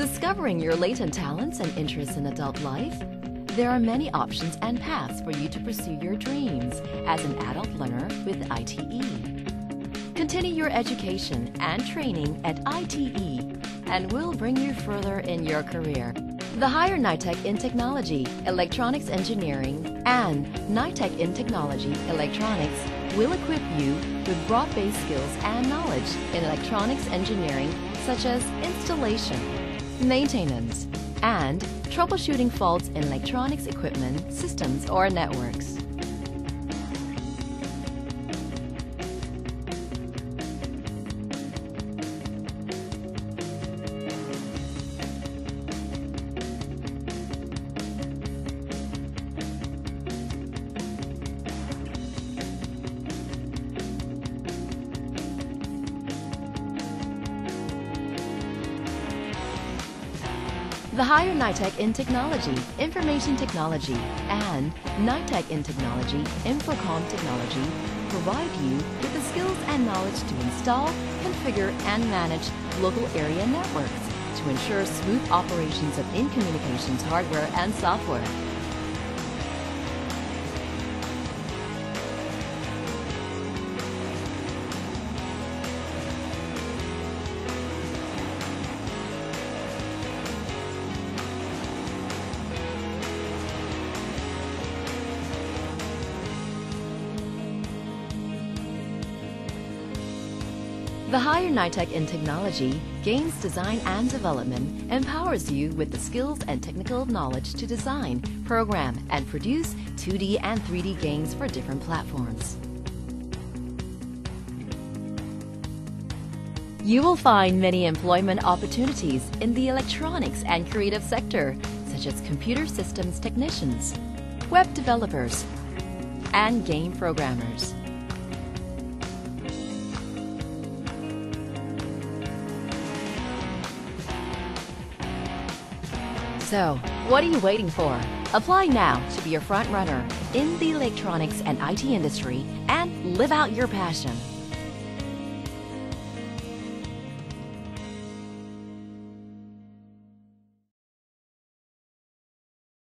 Discovering your latent talents and interests in adult life? There are many options and paths for you to pursue your dreams as an adult learner with ITE. Continue your education and training at ITE and we'll bring you further in your career. The higher NITEC in Technology, Electronics Engineering, and NITEC in Technology, Electronics will equip you with broad-based skills and knowledge in electronics engineering such as installation, maintenance, and troubleshooting faults in electronics equipment, systems, or networks. The higher NITEC in Technology, Information Technology, and NITEC in Technology, InfoComm Technology provide you with the skills and knowledge to install, configure, and manage local area networks to ensure smooth operations of in-communications hardware and software. The higher NITEC in Technology games design and development empowers you with the skills and technical knowledge to design, program, and produce 2D and 3D games for different platforms. You will find many employment opportunities in the electronics and creative sector, such as computer systems technicians, web developers, and game programmers. So, what are you waiting for? Apply now to be a front runner in the electronics and IT industry and live out your passion.